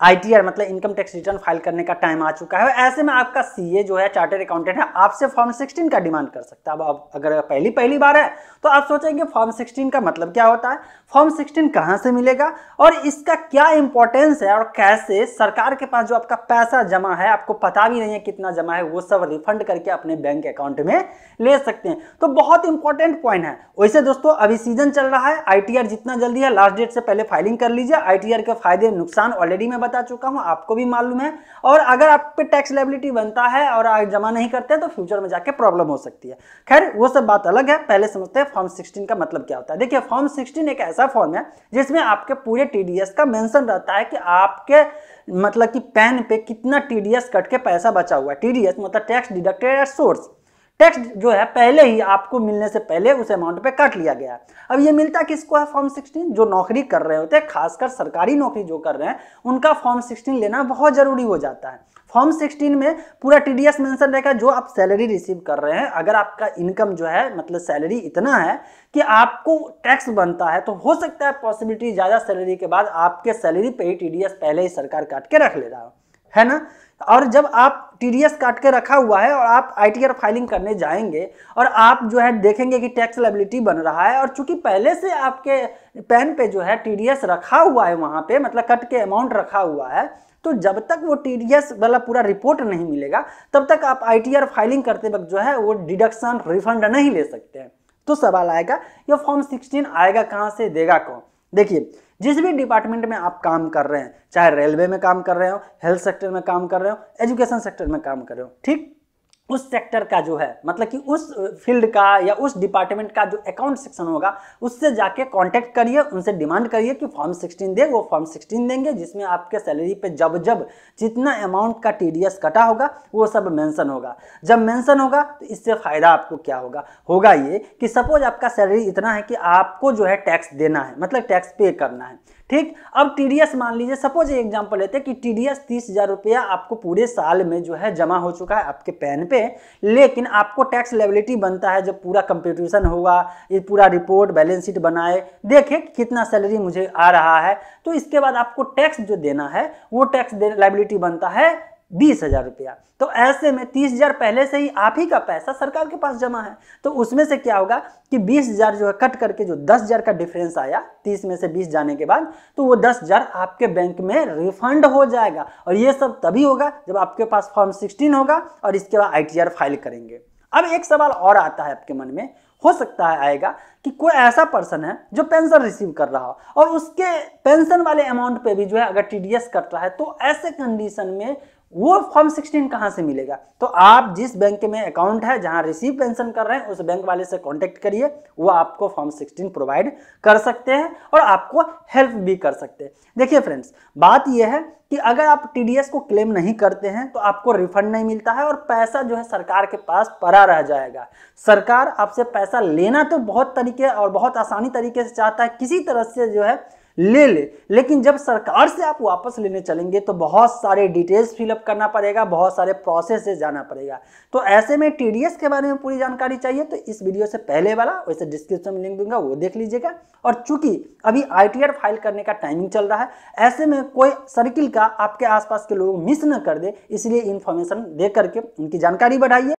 ITR मतलब income tax return file करने का टाइम आ चुका है। ऐसे में आपका सीए जो है चार्टर्ड अकाउंटेंट है आपसे फॉर्म 16 का डिमांड कर सकता है। अब आप अगर पहली पहली बार है तो आप सोचेंगे फॉर्म 16 का मतलब क्या होता है? फॉर्म 16 कहाँ से मिलेगा? और इसका क्या इंपॉर्टेंस है और कैसे सरकार के पास जो आपका पैसा जमा है, आपको पता भी नहीं है कितना जमा है, वो सब रिफंड करके अपने बैंक अकाउंट में ले सकते हैं। तो बहुत इंपॉर्टेंट पॉइंट है। वैसे दोस्तों, अभी सीज़न चल रहा है। आईटीआर जितना जल्दी है लास्ट डेट से पहले फाइलिंग कर लीजिए। आईटीआर के फ़ायदे, नुकसान ऑलरेडी मैं बता चुका हूँ, आपको भी मालूम है। और अगर आप पे टैक्स लाइबिलिटी बनता है और आप जमा नहीं करते हैं तो फ्यूचर में जाके प्रॉब्लम हो सकती है। खैर, वो सब बात अलग है। पहले समझते हैं फॉर्म 16 का मतलब क्या होता है। देखिए फॉर्म 16 एक ऐसा फॉर्म है, जिसमें आपके पूरे टीडीएस का मेंशन रहता है कि आपके मतलब कि पैन पे कितना टीडीएस कट के पैसा बचा हुआ है। टीडीएस मतलब tax deducted at source tax जो है, पहले ही आपको मिलने से पहले उस अमाउंट पे काट लिया गया अब ये मिलता किसको है? फॉर्म 16 जो नौकरी कर रहे होते हैं, खासकर सरकारी नौकरी जो कर रहे हैं, उनका फॉर्म 16 लेना बहुत ज़रूरी हो जाता है। फॉर्म 16 में पूरा टीडीएस मेंशन रहेगा, जो आप सैलरी रिसीव कर रहे हैं। अगर आपका इनकम जो है मतलब सैलरी इतना है कि आपको टैक्स बनता है तो हो सकता है पॉसिबिलिटी ज़्यादा सैलरी के बाद आपके सैलरी पे ही टीडीएस पहले ही सरकार काट के रख ले रहा है ना? और जब आप टीडीएस काट के रखा हुआ है और आप आईटीआर फाइलिंग करने जाएँगे और आप जो है देखेंगे कि टैक्स लाइबिलिटी बन रहा है और चूँकि पहले से आपके पैन पे जो है टीडीएस रखा हुआ है वहाँ पे मतलब कट के अमाउंट रखा हुआ है तो जब तक वो टीडीएस वाला पूरा रिपोर्ट नहीं मिलेगा, तब तक आप आईटीआर फाइलिंग करते वक्त जो है वो डिडक्शन रिफंड नहीं ले सकते हैं। तो सवाल आएगा ये फॉर्म 16 आएगा कहाँ से, देगा कौन? देखिए, जिस भी डिपार्टमेंट में आप काम कर रहे हैं, चाहे रेलवे में काम कर रहे हो हेल्थ सेक्टर में काम कर रहे हो एजुकेशन सेक्टर में काम कर रहे हो, ठीक? उस सेक्टर का जो है मतलब कि उस फ़ील्ड का या उस डिपार्टमेंट का जो अकाउंट सेक्शन होगा, उससे जाके कांटेक्ट करिए, उनसे डिमांड करिए कि फॉर्म 16 दे, वो फॉर्म 16 देंगे, जिसमें आपके सैलरी पे जब जब जितना अमाउंट का टीडीएस कटा होगा, वो सब मेंशन होगा। जब मेंशन होगा तो इससे फ़ायदा आपको क्या होगा? होगा ये कि सपोज़ आपका सैलरी इतना है कि आपको जो है टैक्स देना है मतलब टैक्स पे करना है। ठीक? अब टीडीएस मान लीजिए सपोज़ एग्ज़ाम्पल लेते हैं कि टीडीएस तीस हज़ार रुपया आपको पूरे साल में जो है जमा हो चुका है, आपके पैन पे लेकिन आपको टैक्स लेबिलिटी बनता है जब पूरा कंप्यूटेशन होगा, ये पूरा रिपोर्ट बैलेंस शीट बनाए। देखें कितना सैलरी मुझे आ रहा है। तो इसके बाद आपको टैक्स जो देना है, वो टैक्स लाइबिलिटी बनता है बीस हज़ार रुपया। तो ऐसे में तीस हज़ार पहले से ही आप ही का पैसा सरकार के पास जमा है। तो उसमें से क्या होगा कि बीस हज़ार जो है कट करके जो दस हज़ार का डिफरेंस आया, तीस में से बीस जाने के बाद तो वो दस हज़ार आपके बैंक में रिफंड हो जाएगा। और ये सब तभी होगा जब आपके पास फॉर्म सिक्सटीन होगा और इसके बाद आईटीआर फ़ाइल करेंगे। अब एक सवाल और आता है आपके मन में। हो सकता है आएगा कि कोई ऐसा पर्सन है जो पेंशन रिसीव कर रहा हो और उसके पेंशन वाले अमाउंट पे भी जो है अगर टीडीएस कट रहा है तो ऐसे कंडीशन में वो फॉर्म 16 कहाँ से मिलेगा? तो आप जिस बैंक में अकाउंट है, जहाँ रिसीव पेंशन कर रहे हैं, उस बैंक वाले से कांटेक्ट करिए, वो आपको फॉर्म 16 प्रोवाइड कर सकते हैं और आपको हेल्प भी कर सकते हैं। देखिए फ्रेंड्स बात यह है कि अगर आप टीडीएस को क्लेम नहीं करते हैं तो आपको रिफंड नहीं मिलता है और पैसा जो है सरकार के पास पड़ा रह जाएगा। सरकार आपसे पैसा लेना तो बहुत तरीके और बहुत आसानी तरीके से चाहता है, किसी तरह से जो है ले ले। लेकिन जब सरकार से आप वापस लेने चलेंगे तो बहुत सारे डिटेल्स फिलअप करना पड़ेगा, बहुत सारे प्रोसेस से जाना पड़ेगा। तो ऐसे में टीडीएस के बारे में पूरी जानकारी चाहिए तो इस वीडियो से पहले वाला, वैसे डिस्क्रिप्शन में लिंक दूँगा, वो देख लीजिएगा। और चूँकि अभी आईटीआर फ़ाइल करने का टाइमिंग चल रहा है, ऐसे में कोई सर्किल का आपके आसपास के लोग मिस न कर दे, इसलिए इन्फॉर्मेशन दे करके उनकी जानकारी बढ़ाइए।